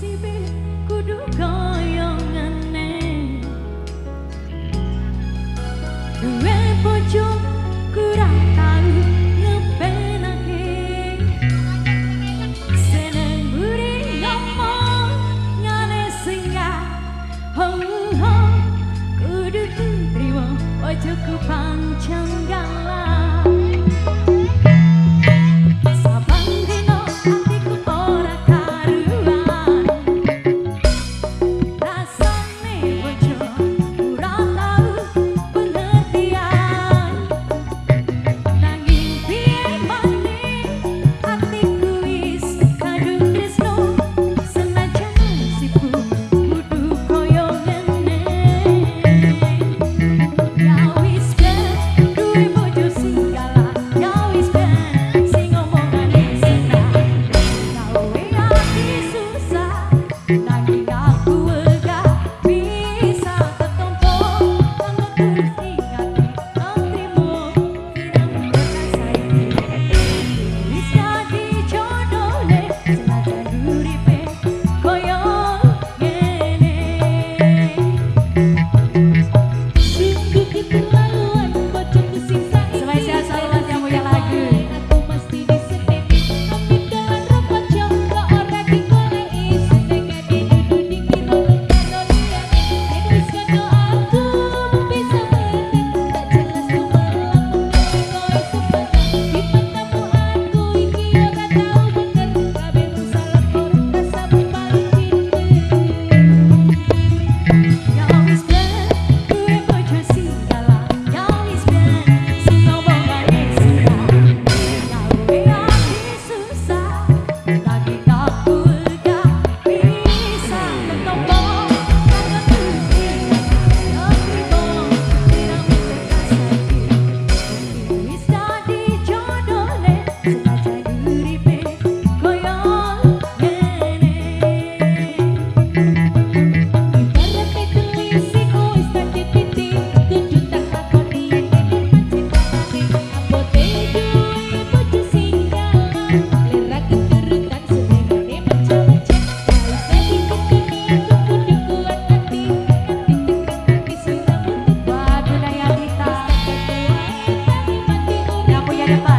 see me. Thank you. Yeah.